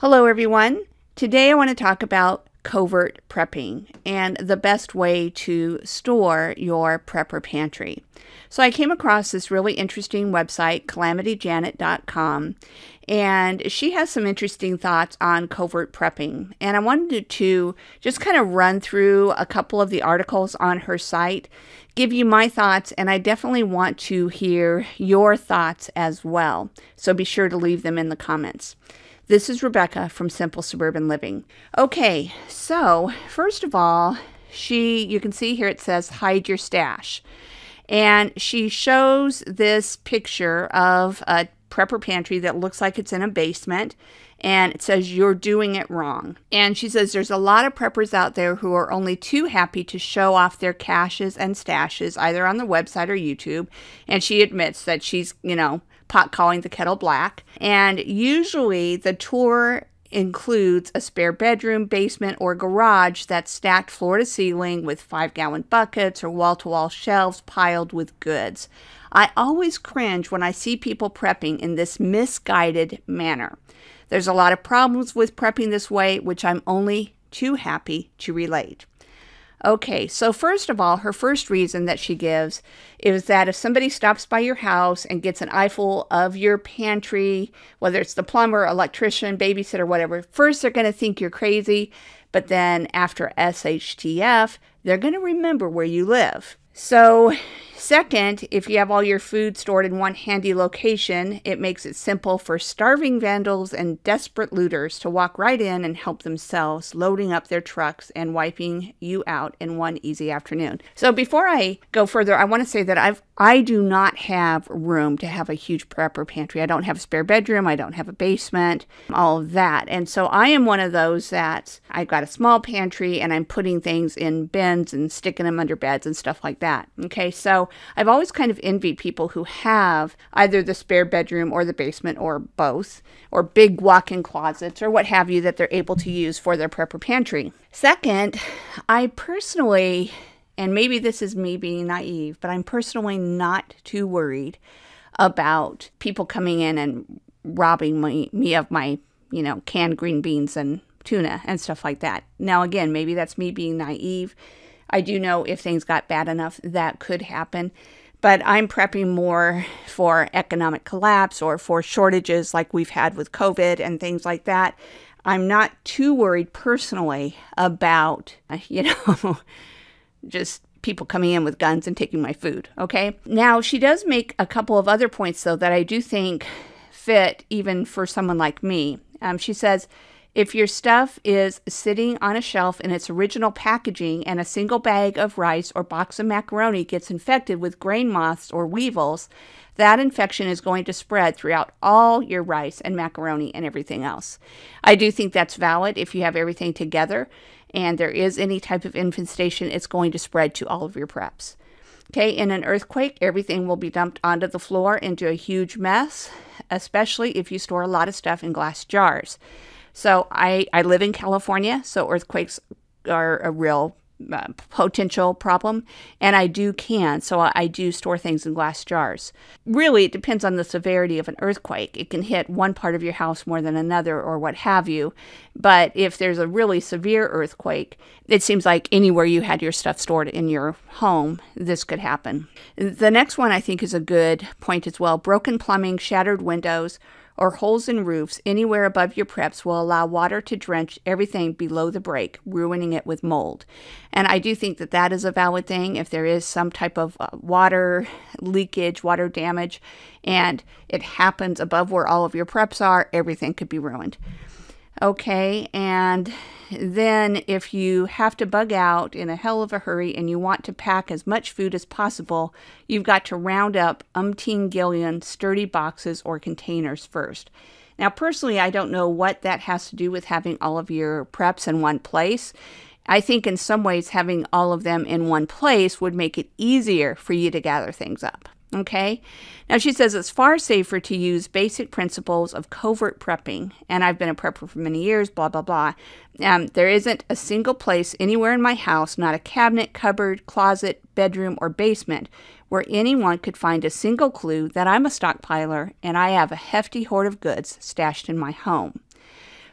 Hello, everyone. Today I want to talk about covert prepping and the best way to store your prepper pantry. So I came across this really interesting website, calamityjanet.com, and she has some interesting thoughts on covert prepping. And I wanted to just kind of run through a couple of the articles on her site, give you my thoughts, and I definitely want to hear your thoughts as well. So be sure to leave them in the comments. This is Rebecca from Simple Suburban Living. Okay, so first of all, she, you can see here it says hide your stash. And she shows this picture of a prepper pantry that looks like it's in a basement and it says you're doing it wrong. And she says there's a lot of preppers out there who are only too happy to show off their caches and stashes either on the website or YouTube. And she admits that she's, you know, pot calling the kettle black. And usually the tour includes a spare bedroom, basement, or garage that's stacked floor to ceiling with five gallon buckets or wall to wall shelves piled with goods. I always cringe when I see people prepping in this misguided manner. There's a lot of problems with prepping this way, which I'm only too happy to relate. Okay, so first of all, her first reason that she gives is that if somebody stops by your house and gets an eyeful of your pantry, whether it's the plumber, electrician, babysitter, whatever, first they're going to think you're crazy, but then after SHTF, they're going to remember where you live. So, second, if you have all your food stored in one handy location, it makes it simple for starving vandals and desperate looters to walk right in and help themselves, loading up their trucks and wiping you out in one easy afternoon. So, before I go further, I want to say that I've I do not have room to have a huge prepper pantry. I don't have a spare bedroom. I don't have a basement, all of that. And so I am one of those that I've got a small pantry and I'm putting things in bins and sticking them under beds and stuff like that. Okay, so I've always kind of envied people who have either the spare bedroom or the basement or both, or big walk in closets or what have you that they're able to use for their prepper pantry. Second, I personally and maybe this is me being naive, but I'm personally not too worried about people coming in and robbing me, me of my, you know, canned green beans and tuna and stuff like that. Now, again, maybe that's me being naive. I do know if things got bad enough, that could happen. But I'm prepping more for economic collapse or for shortages like we've had with COVID and things like that. I'm not too worried personally about, you know, just people coming in with guns and taking my food. Okay. Now, she does make a couple of other points, though, that I do think fit even for someone like me. Um, she says, if your stuff is sitting on a shelf in its original packaging and a single bag of rice or box of macaroni gets infected with grain moths or weevils, that infection is going to spread throughout all your rice and macaroni and everything else. I do think that's valid if you have everything together and there is any type of infestation, it's going to spread to all of your preps. Okay, in an earthquake, everything will be dumped onto the floor into a huge mess, especially if you store a lot of stuff in glass jars. So I, I live in California, so earthquakes are a real uh, potential problem, and I do can. So I, I do store things in glass jars. Really, it depends on the severity of an earthquake. It can hit one part of your house more than another, or what have you. But if there's a really severe earthquake, it seems like anywhere you had your stuff stored in your home, this could happen. The next one I think is a good point as well broken plumbing, shattered windows, or holes in roofs anywhere above your preps will allow water to drench everything below the break, ruining it with mold. And I do think that that is a valid thing. If there is some type of uh, water leakage, water damage, and it happens above where all of your preps are, everything could be ruined. Okay, and then if you have to bug out in a hell of a hurry and you want to pack as much food as possible, you've got to round up umpteen gillion sturdy boxes or containers first. Now, personally, I don't know what that has to do with having all of your preps in one place. I think in some ways having all of them in one place would make it easier for you to gather things up. Okay. Now she says it's far safer to use basic principles of covert prepping, and I've been a prepper for many years, blah, blah, blah. Um, there isn't a single place anywhere in my house, not a cabinet, cupboard, closet, bedroom, or basement, where anyone could find a single clue that I'm a stockpiler and I have a hefty hoard of goods stashed in my home.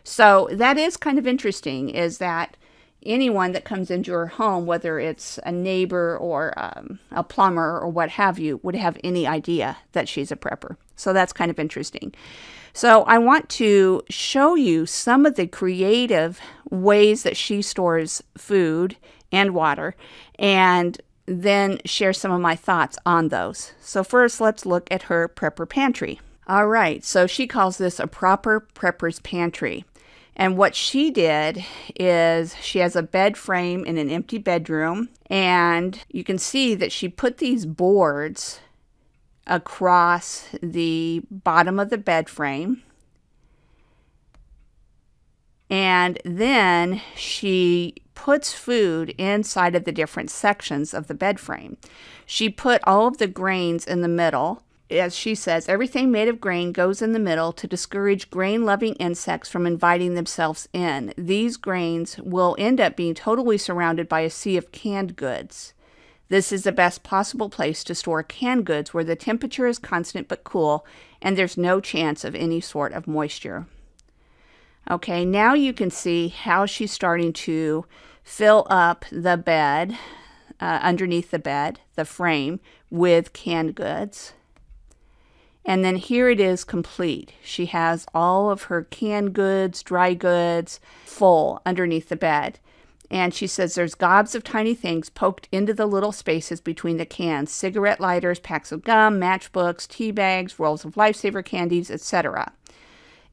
So that is kind of interesting is that anyone that comes into your home, whether it's a neighbor or um, a plumber or what have you, would have any idea that she's a prepper. So that's kind of interesting. So I want to show you some of the creative ways that she stores food and water and then share some of my thoughts on those. So first, let's look at her prepper pantry. All right, so she calls this a proper prepper's pantry. And what she did is she has a bed frame in an empty bedroom, and you can see that she put these boards across the bottom of the bed frame. And then she puts food inside of the different sections of the bed frame. She put all of the grains in the middle as she says, everything made of grain goes in the middle to discourage grain loving insects from inviting themselves in. These grains will end up being totally surrounded by a sea of canned goods. This is the best possible place to store canned goods where the temperature is constant but cool and there's no chance of any sort of moisture. Okay, now you can see how she's starting to fill up the bed, uh, underneath the bed, the frame, with canned goods. And then here it is complete. She has all of her canned goods, dry goods, full underneath the bed. And she says there's gobs of tiny things poked into the little spaces between the cans cigarette lighters, packs of gum, matchbooks, tea bags, rolls of lifesaver candies, etc.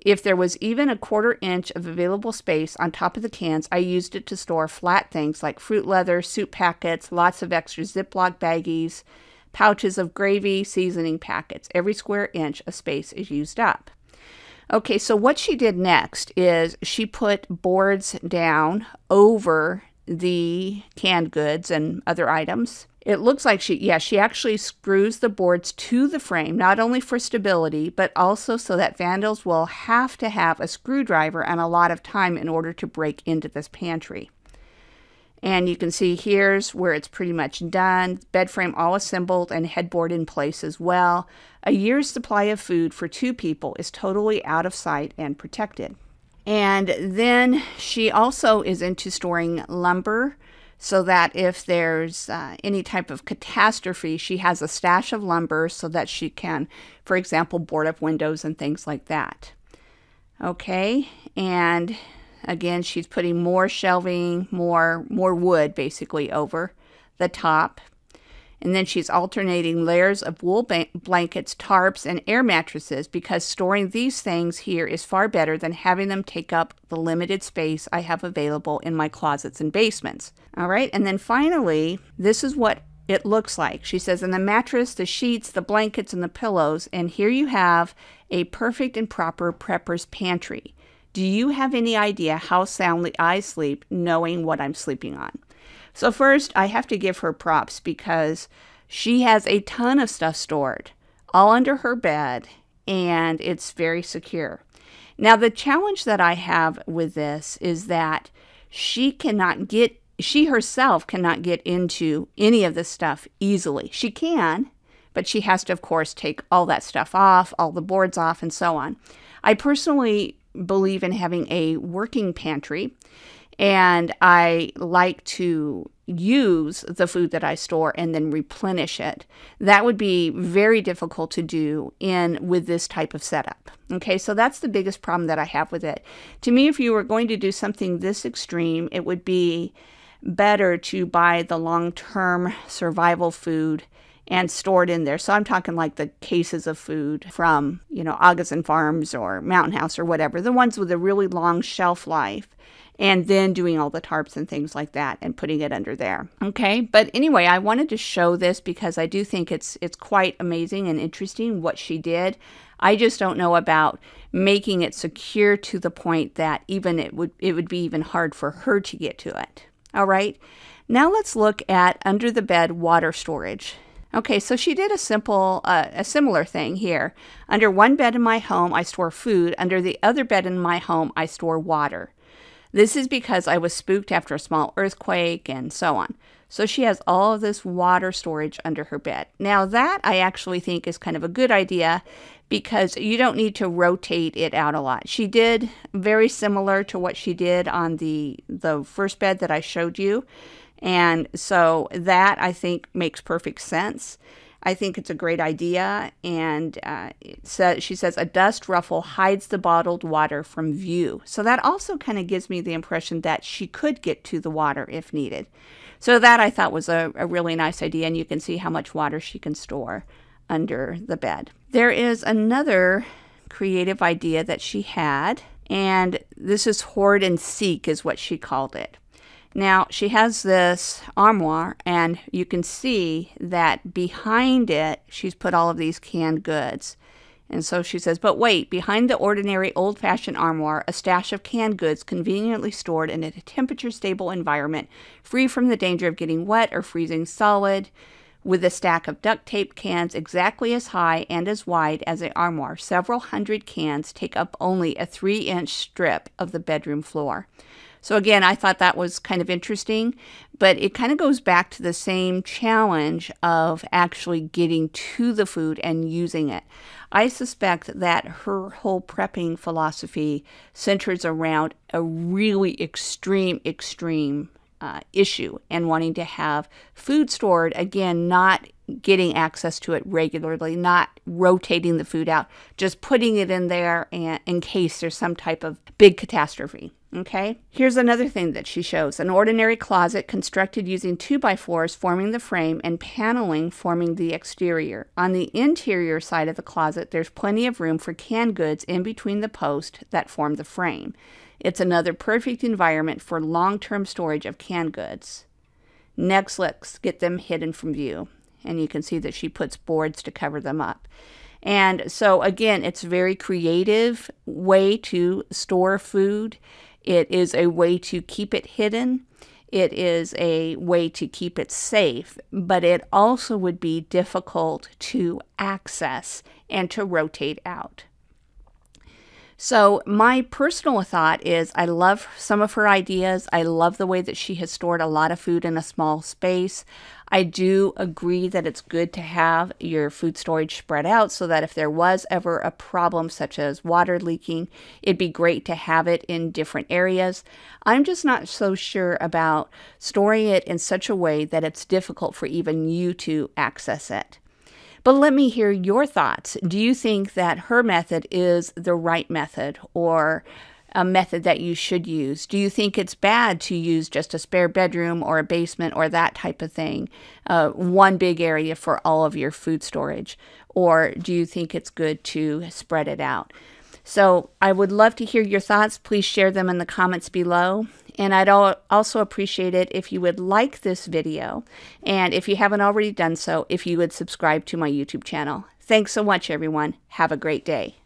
If there was even a quarter inch of available space on top of the cans, I used it to store flat things like fruit leather, soup packets, lots of extra Ziploc baggies, pouches of gravy seasoning packets. Every square inch of space is used up. Okay, so what she did next is she put boards down over the canned goods and other items. It looks like she, yeah, she actually screws the boards to the frame, not only for stability, but also so that vandals will have to have a screwdriver and a lot of time in order to break into this pantry. And you can see here's where it's pretty much done. Bed frame all assembled and headboard in place as well. A year's supply of food for two people is totally out of sight and protected. And then she also is into storing lumber so that if there's uh, any type of catastrophe, she has a stash of lumber so that she can, for example, board up windows and things like that. Okay, and Again, she's putting more shelving, more more wood basically over the top. And then she's alternating layers of wool blankets, tarps, and air mattresses because storing these things here is far better than having them take up the limited space I have available in my closets and basements. All right, and then finally, this is what it looks like. She says, in the mattress, the sheets, the blankets, and the pillows, and here you have a perfect and proper prepper's pantry. Do you have any idea how soundly I sleep knowing what I'm sleeping on? So, first, I have to give her props because she has a ton of stuff stored all under her bed and it's very secure. Now, the challenge that I have with this is that she cannot get, she herself cannot get into any of this stuff easily. She can, but she has to, of course, take all that stuff off, all the boards off, and so on. I personally believe in having a working pantry and I like to use the food that I store and then replenish it. That would be very difficult to do in with this type of setup. Okay, so that's the biggest problem that I have with it. To me, if you were going to do something this extreme, it would be better to buy the long-term survival food and stored in there. So I'm talking like the cases of food from, you know, Augason Farms or Mountain House or whatever, the ones with a really long shelf life. And then doing all the tarps and things like that and putting it under there. Okay, but anyway, I wanted to show this because I do think it's it's quite amazing and interesting what she did. I just don't know about making it secure to the point that even it would it would be even hard for her to get to it. All right. Now let's look at under the bed water storage. Okay, so she did a simple, uh, a similar thing here. Under one bed in my home, I store food. Under the other bed in my home, I store water. This is because I was spooked after a small earthquake and so on. So she has all of this water storage under her bed. Now, that I actually think is kind of a good idea because you don't need to rotate it out a lot. She did very similar to what she did on the the first bed that I showed you. And so that I think makes perfect sense. I think it's a great idea. And uh, says, she says, a dust ruffle hides the bottled water from view. So that also kind of gives me the impression that she could get to the water if needed. So that I thought was a, a really nice idea. And you can see how much water she can store under the bed. There is another creative idea that she had. And this is hoard and seek, is what she called it. Now, she has this armoire, and you can see that behind it, she's put all of these canned goods. And so she says, but wait, behind the ordinary old fashioned armoire, a stash of canned goods conveniently stored in a temperature stable environment, free from the danger of getting wet or freezing solid, with a stack of duct tape cans exactly as high and as wide as the armoire. Several hundred cans take up only a three inch strip of the bedroom floor. So again, I thought that was kind of interesting, but it kind of goes back to the same challenge of actually getting to the food and using it. I suspect that her whole prepping philosophy centers around a really extreme, extreme uh, issue and wanting to have food stored, again, not getting access to it regularly, not rotating the food out, just putting it in there and, in case there's some type of big catastrophe. Okay, here's another thing that she shows an ordinary closet constructed using 2 by 4s forming the frame and paneling forming the exterior. On the interior side of the closet, there's plenty of room for canned goods in between the posts that form the frame. It's another perfect environment for long term storage of canned goods. Next, let's get them hidden from view. And you can see that she puts boards to cover them up. And so, again, it's a very creative way to store food it is a way to keep it hidden. It is a way to keep it safe, but it also would be difficult to access and to rotate out. So, my personal thought is I love some of her ideas. I love the way that she has stored a lot of food in a small space. I do agree that it's good to have your food storage spread out so that if there was ever a problem such as water leaking, it'd be great to have it in different areas. I'm just not so sure about storing it in such a way that it's difficult for even you to access it. But let me hear your thoughts. Do you think that her method is the right method or a method that you should use? Do you think it's bad to use just a spare bedroom or a basement or that type of thing, uh, one big area for all of your food storage? Or do you think it's good to spread it out? So I would love to hear your thoughts. Please share them in the comments below. And I'd also appreciate it if you would like this video. And if you haven't already done so, if you would subscribe to my YouTube channel. Thanks so much, everyone. Have a great day.